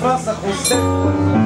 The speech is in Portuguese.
Com certeza